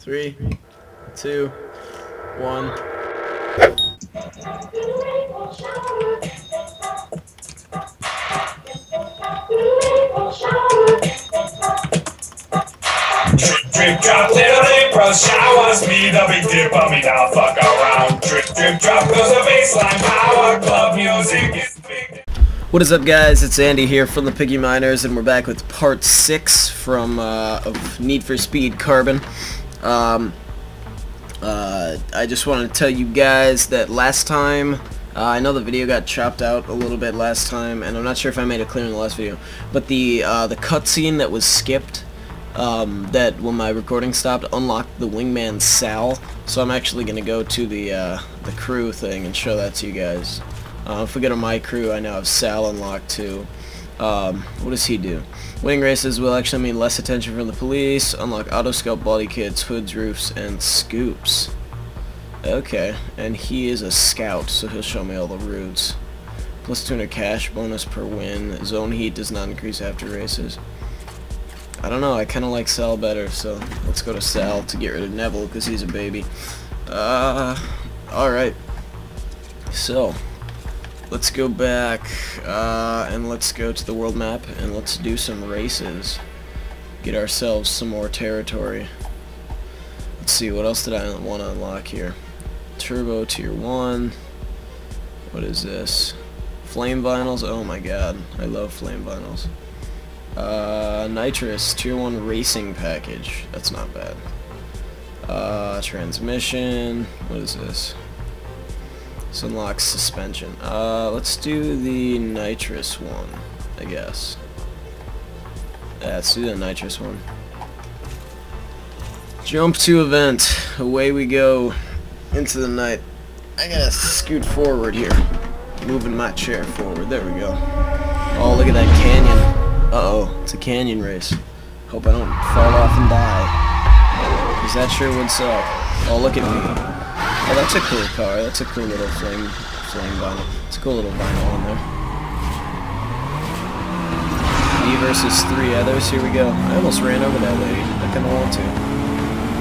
Three, two, one. Drip, drip, drop, little April showers. Me the big dip on me now, fuck around. Drip, drip, drop, goes the baseline power. Club music is big. What is up guys, it's Andy here from the Picky Miners and we're back with part 6 from uh, of Need for Speed Carbon. Um, uh, I just want to tell you guys that last time, uh, I know the video got chopped out a little bit last time and I'm not sure if I made it clear in the last video, but the, uh, the cutscene that was skipped, um, that when my recording stopped unlocked the wingman Sal, so I'm actually going to go to the, uh, the crew thing and show that to you guys. Uh, if we go to my crew, I now have Sal unlocked too. Um, what does he do? Winning races will actually mean less attention from the police, unlock Autosculpt body kits, hoods, roofs, and scoops. Okay, and he is a scout, so he'll show me all the routes. Plus 200 cash bonus per win. Zone heat does not increase after races. I don't know, I kind of like Sal better, so let's go to Sal to get rid of Neville, because he's a baby. Uh, alright. So, let's go back uh, and let's go to the world map and let's do some races. Get ourselves some more territory. Let's see, what else did I want to unlock here? Turbo Tier 1. What is this? Flame Vinyls? Oh my god, I love Flame Vinyls. Uh, Nitrous Tier 1 Racing Package. That's not bad. Uh, transmission. What is this? Unlocks suspension. Uh, let's do the nitrous one, I guess. Yeah, let's do the nitrous one. Jump to event. Away we go into the night. I gotta scoot forward here. Moving my chair forward. There we go. Oh, look at that canyon. Uh-oh, it's a canyon race. Hope I don't fall off and die. Because that sure would suck. Oh, look at me. Oh, that's a cool car. That's a cool little flame, flame vinyl. It's a cool little vinyl on there. Me versus three others. Here we go. I almost ran over that lady. I kind of want to.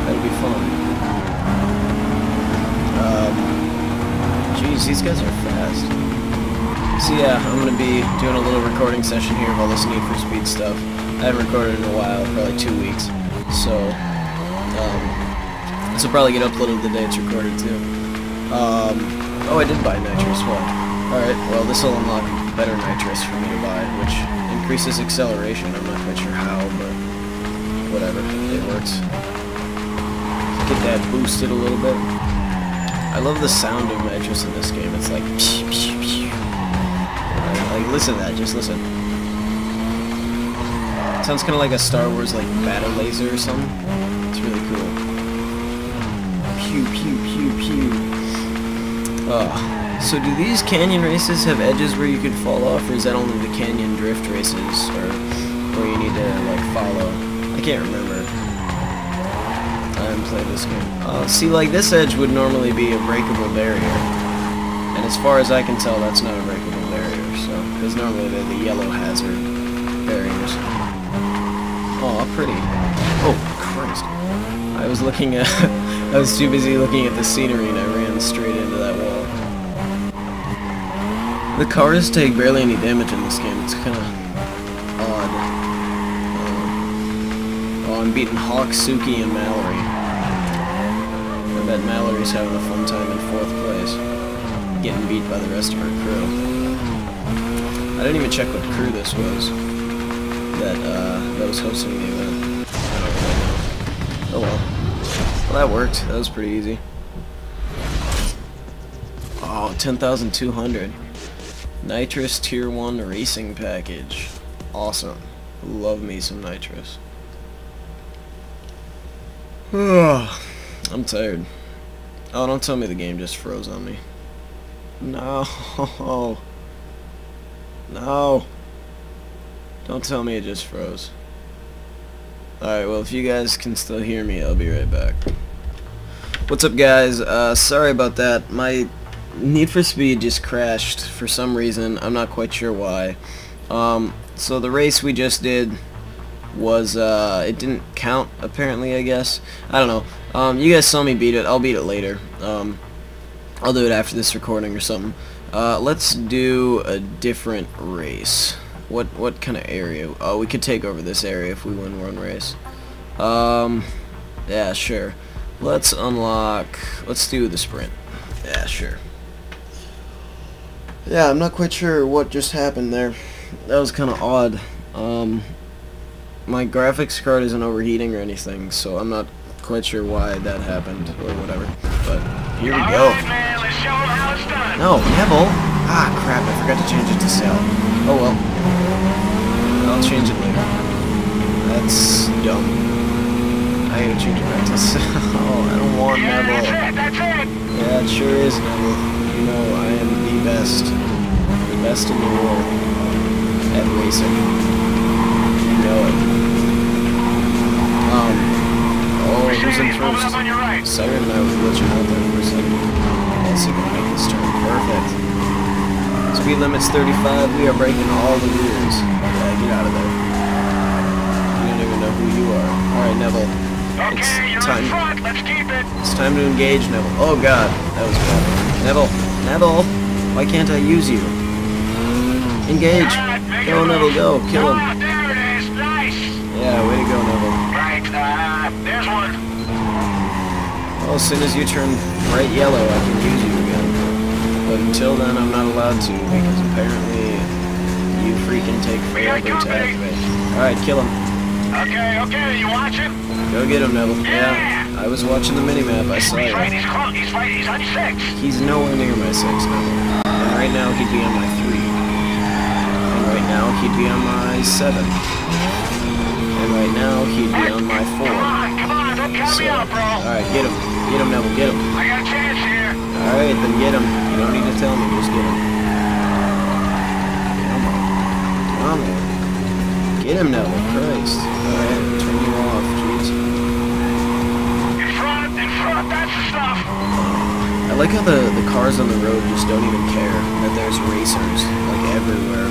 That'd be fun. Um, jeez, these guys are fast. So yeah, I'm gonna be doing a little recording session here of all this Need for Speed stuff. I haven't recorded in a while, probably two weeks. So, this will probably get uploaded the day it's recorded too. Um, oh, I did buy nitrous. Well, alright, well this will unlock better nitrous for me to buy, which increases acceleration. I'm not quite sure how, but whatever, it works. Get that boosted a little bit. I love the sound of nitrous in this game. It's like, pew. like listen to that. Just listen. sounds kind of like a Star Wars like battle laser or something. Pew pew pew pew. Uh, so do these canyon races have edges where you could fall off, or is that only the canyon drift races, or where you need to like follow? I can't remember. I haven't played this game. Uh, see, like this edge would normally be a breakable barrier, and as far as I can tell, that's not a breakable barrier. So, because normally they're the yellow hazard barriers. Oh, pretty. Oh, Christ. I was looking at... I was too busy looking at the scenery and I ran straight into that wall. The cars take barely any damage in this game. It's kind of odd. Uh, oh, I'm beating Hawk, Suki, and Mallory. I bet Mallory's having a fun time in fourth place. Getting beat by the rest of her crew. I didn't even check what crew this was. That, uh, that was hosting the event. I don't really know. Oh well. Well, that worked. That was pretty easy. Oh, 10,200. Nitrous Tier 1 Racing Package. Awesome. Love me some nitrous. I'm tired. Oh, don't tell me the game just froze on me. No. No. Don't tell me it just froze. Alright, well if you guys can still hear me, I'll be right back. What's up guys? Uh, sorry about that. My Need for Speed just crashed for some reason. I'm not quite sure why. Um, so the race we just did, was uh, it didn't count apparently. I guess I don't know. Um, you guys saw me beat it. I'll beat it later. Um, I'll do it after this recording or something. Uh, let's do a different race. What what kind of area? Oh, we could take over this area if we win one race. Um, yeah, sure. Let's unlock. Let's do the sprint. Yeah, sure. Yeah, I'm not quite sure what just happened there. That was kind of odd. Um, my graphics card isn't overheating or anything, so I'm not quite sure why that happened or whatever. But here we go. No, Neville. Ah, crap! I forgot to change it to Sal. Oh well. I'll change it later. That's dumb. I gotta change it back to Sal. I don't want Neville. Yeah, it sure is Neville. You know, I am the best. The best in the world at racing. You know it. Um, oh, who's in first? Siren and I was glitching out there for a second. Also gonna make this turn perfect. Speed limit's 35. We are breaking all the rules. Yeah, get out of there. You don't even know who you are. Alright, Neville. Okay, you're time. in front. Let's keep it. It's time to engage Neville. Oh god, that was bad. Neville, Neville, why can't I use you? Engage. Go, Neville, go. Kill him. Ah, there it is. Nice. Yeah, way to go, Neville. Right. Uh, there's one. Well, as soon as you turn bright yellow, I can use you again. But until then, I'm not allowed to, because apparently you freaking take forever to activate. Alright, kill him. Okay, okay. You watching? Go get him, Neville. Yeah. Yeah, I was watching the minimap. I saw He's right. He's close. He's right. He's on six. He's nowhere near my six Neville. And right now, he'd be on my three. And right now, he'd be on my seven. And right now, he'd be on my four. Come on, come on. Don't count So, me out, bro. alright, get him. Get him, Neville. Get him. I got a chance here. Alright, then get him. You don't need to tell me, just get him. Come on. Come on. Get him, Neville. Christ. Alright, turn you off. Jeez. In front. In front. That's the stuff. I like how the, the cars on the road just don't even care that there's racers, like, everywhere.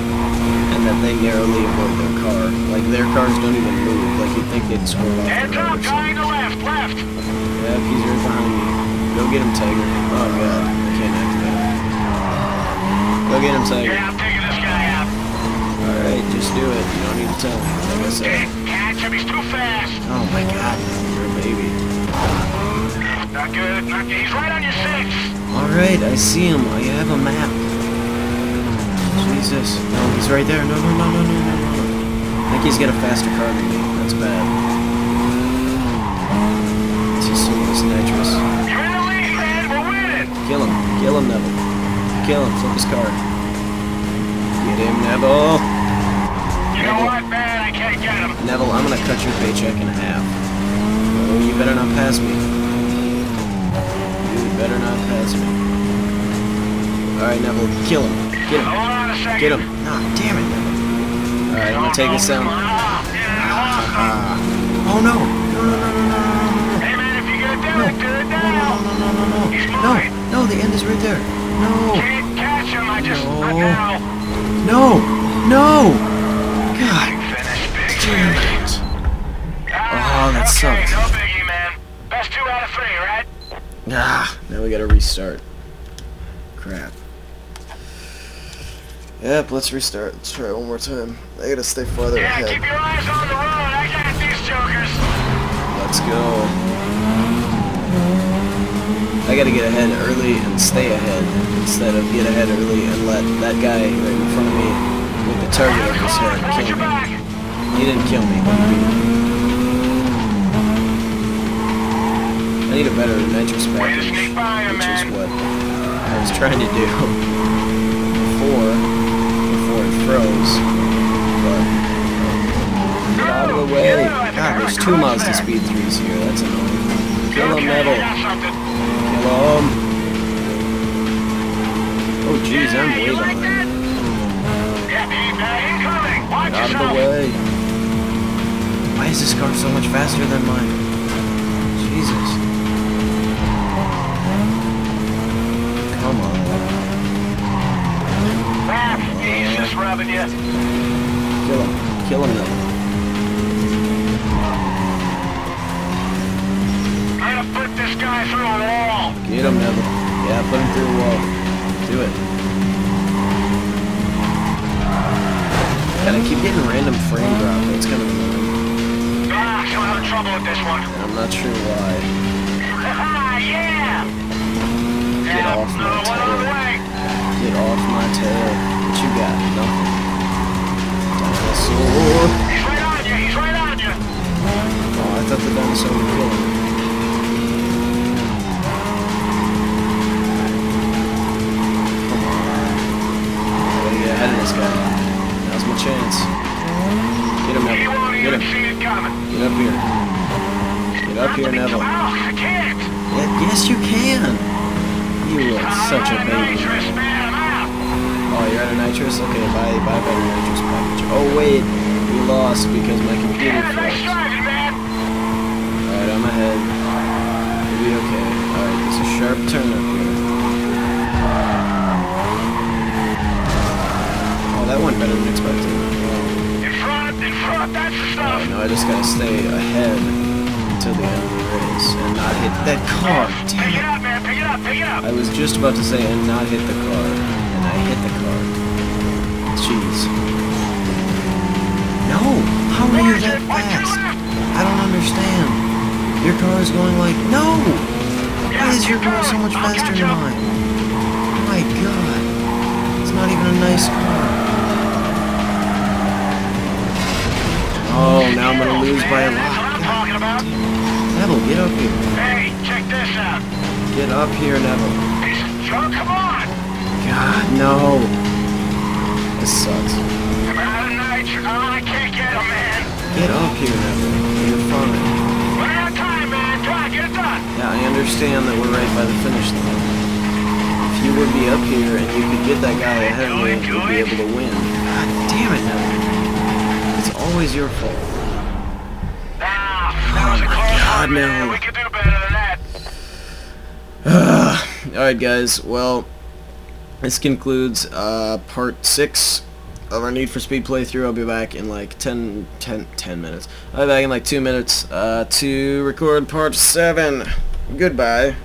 And that they narrowly avoid their car. Like, their cars don't even move. Like, you'd think they'd swerve off road up. Guy the left. Left. Yep, he's right behind me. Go get him, Tiger. Oh, God. I can't activate him. Go get him, Tiger. Yeah, I'm taking this guy out. Alright, just do it. You don't need to tell me. Like I said. Catch him. He's too fast. Oh my god, you're a baby. Not good. Not good. He's right on your six. Alright, I see him. I have a map. Jesus. No, he's right there. No, no, no, no, no, no, no. I think he's got a faster car than me. That's bad. Some of this nitrous. You're in the lead, man. We're winning. Kill him. Kill him, Neville. Kill him. Flip his car. Get him, Neville. Know what, man? I can't get him. Neville, I'm gonna cut your paycheck in half. Oh, you better not pass me. You better not pass me. Alright, Neville, kill him. Get him. Hold on a second. Get him. Nah, damn it, Neville. Alright, I'm gonna take this down. Ah, Ah. Oh no! No, no, no, no, no, no, Hey, man, if you're gonna do no, it, do it no, no, now. no, no, no, no, no, no, mine. no, the end is right there. No, Can't catch him. I just No. no, no! God damn it. Oh, that okay, sucked. no biggie, man. Best two out of three, right? Ah, now we gotta restart. Crap. Yep, let's restart. Let's try it one more time. I gotta stay farther Yeah, ahead. keep your eyes on the road. I got these jokers. Let's go. I gotta get ahead early and stay ahead instead of get ahead early and let that guy right in front of me with the target on his head Watch uh, kill me. He didn't kill me. I need a better Way package, which is what uh, I was trying to do before, before it froze. But get out of the way. God, there's two Mazda Speed 3s here. That's annoying. Kill him, got. Kill him. Oh, jeez, I'm way behind. Get out of the way. Why is this car so much faster than mine? Jesus. Come on. Ah, he's just robbing you. Kill him. Kill him though. to put this guy through a wall. Get him, Neville. Yeah, put him through a wall. Do it. God, I keep getting random frame drop. It's kind of annoying. Ah, I'm having trouble with this one. I'm not sure why. Ah, yeah! Get Yeah, off my another one on the tail. Get off my tail. What you got? Nothing. Dinosaur. He's right on you, he's right on you. Oh, I thought the dinosaur would kill him. Chance. Get him, Neville. Get him. Get up here. Get up here, Neville. Yeah, yes, you can. You are such a baby. Oh, you're out of nitrous? Okay, buy, buy better nitrous package. Oh, wait. We lost because my computer froze. Car. Damn it up, man, pick it up, pick it up. I was just about to say and not hit the car, and I hit the car. Jeez. No! How are you that it, watch your fast? I don't understand. Your car is going like, no! Why is your car so much faster than mine? Oh my god. It's not even a nice car. Oh, now I'm gonna lose by a lot. I'm talking about. Neville, get up here. Get up here, Neville. Junk, come on. God, no. This sucks. I'm out of. Oh, I can't get him, man. Get up here, Neville. You're fine. Run out of time, man. Come on, get it done. Yeah, I understand that we're right by the finish line. If you would be up here and you could get that guy ahead of me, you'd be able to win. God damn it, Neville. It's always your fault. Ah, that was a my God, one, man. no. We could do better than that. Alright, guys. Well, this concludes uh, part 6 of our Need for Speed playthrough. I'll be back in like 10, 10, 10 minutes. I'll be back in like 2 minutes uh, to record part 7. Goodbye.